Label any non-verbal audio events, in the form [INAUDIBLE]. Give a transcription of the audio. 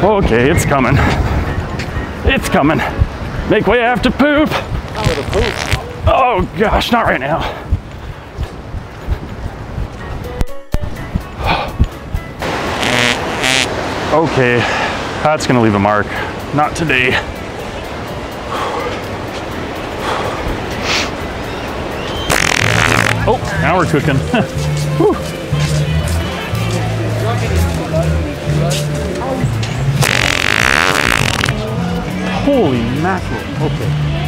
Okay, it's coming. It's coming. Make way, I have to poop. Oh gosh, not right now. Okay, that's gonna leave a mark. Not today. Oh, now we're cooking. [LAUGHS] Holy mackerel. Okay.